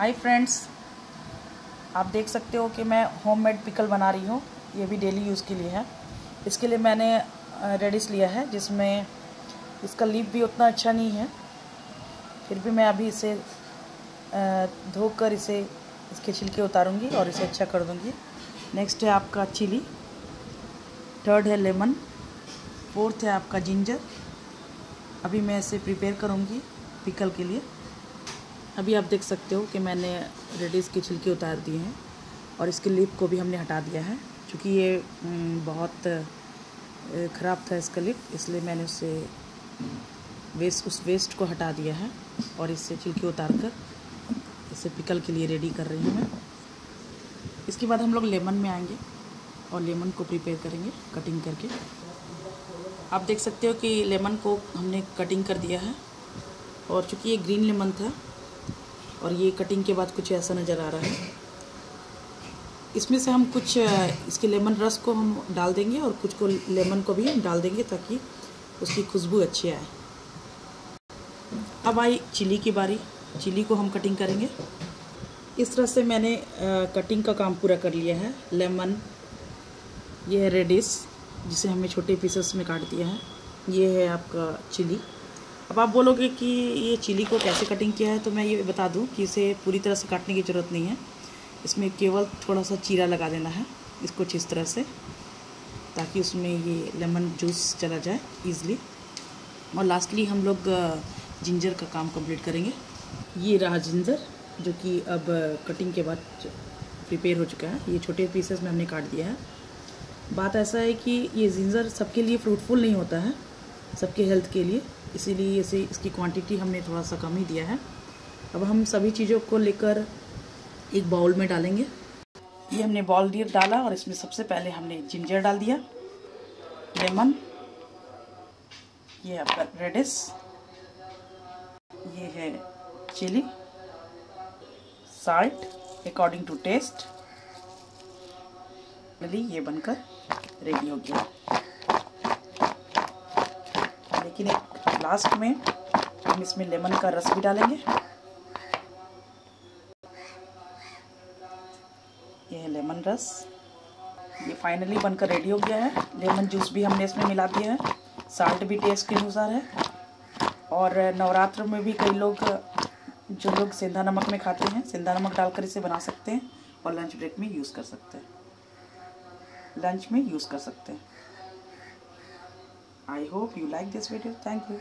Hi friends आप देख सकते हो कि मैं होममेड पिकल बना रही हूँ। ये भी डेली यूज़ के लिए है। इसके लिए मैंने रेडिस लिया है, जिसमें इसका लीप भी उतना अच्छा नहीं है। फिर भी मैं अभी इसे धोकर इसे इसके छिलके उतारूँगी और इसे अच्छा कर दूँगी। नेक्स्ट है आपका चिली थर्ड है लेमन फोर्थ है आपका जिंजर अभी मैं इसे प्रिपेयर करूँगी पिकल के लिए। अभी आप देख सकते हो कि मैंने रेडिस के छिलके उतार दिए हैं और इसके लिप को भी हमने हटा दिया है, क्योंकि ये बहुत ख़राब था इसका लिप, इसलिए मैंने उसे वेस्ट उस वेस्ट को हटा दिया है और इससे छिलके उतार कर इसे पिकल के लिए रेडी कर रही हूँ मैं। इसके बाद हम लोग लेमन में आएँगे और लेमन को प्रिपेयर करेंगे कटिंग करके। आप देख सकते हो कि लेमन को हमने कटिंग कर दिया है और चूँकि ये ग्रीन लेमन था और ये कटिंग के बाद कुछ ऐसा नज़र आ रहा है। इसमें से हम कुछ, इसके लेमन रस को हम डाल देंगे और कुछ को लेमन को भी हम डाल देंगे ताकि उसकी खुशबू अच्छी आए। अब आई चिली की बारी। चिली को हम कटिंग करेंगे। इस तरह से मैंने कटिंग का काम पूरा कर लिया है। लेमन ये है रेडिस जिसे हमने छोटे पीसेस में काट दिया है। ये है आपका चिली। अब आप बोलोगे कि ये चिली को कैसे कटिंग किया है तो मैं ये बता दूँ कि इसे पूरी तरह से काटने की ज़रूरत नहीं है। इसमें केवल थोड़ा सा चीरा लगा देना है, इसको इस तरह से, ताकि उसमें ये लेमन जूस चला जाए ईज़िली और लास्टली हम लोग जिंजर का काम कंप्लीट करेंगे। ये रहा जिंजर जो कि अब कटिंग के बाद प्रिपेयर हो चुका है। ये छोटे पीसेस में हमने काट दिया है। बात ऐसा है कि ये जिंजर सबके लिए फ्रूटफुल नहीं होता है। सबके हेल्थ के लिए। इसीलिए इसे, इसकी क्वांटिटी हमने थोड़ा सा कम ही दिया है। अब हम सभी चीज़ों को लेकर एक बाउल में डालेंगे। ये हमने बॉल दिया, डाला और इसमें सबसे पहले हमने जिंजर डाल दिया लेमन ये आपका रेडिस ये है chilli salt according to taste ये बनकर रेडी हो गया। लेकिन लास्ट में हम इसमें लेमन का रस भी डालेंगे। ये है लेमन रस। ये फाइनली बनकर रेडी हो गया है। लेमन जूस भी हमने इसमें मिला दिया है। साल्ट भी टेस्ट के अनुसार है। और नवरात्र में भी कई लोग, जो लोग सेंधा नमक में खाते हैं, सेंधा नमक डालकर इसे बना सकते हैं और लंच ब्रेक में यूज़ कर सकते हैं। लंच में यूज़ कर सकते हैं। I hope you like this video. Thank you.